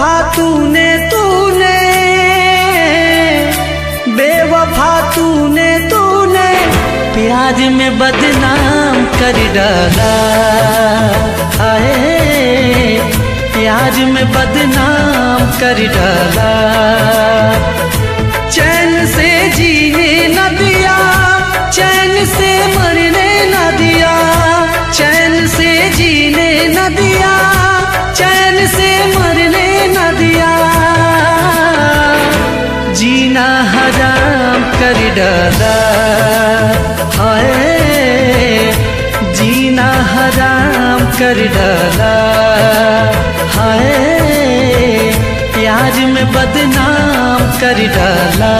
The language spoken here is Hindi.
तूने तूने। बेवफा तूने तूने। प्याज में बदनाम कर डाला। आए, प्याज में बदनाम कर डाला। चैन से जीने न दिया, चैन से मरने न दिया। चैन से जीने न दिया, चैन से हराम कर डाला। हाय जीना हराम कर डाला। हाय प्यार में बदनाम कर डाला।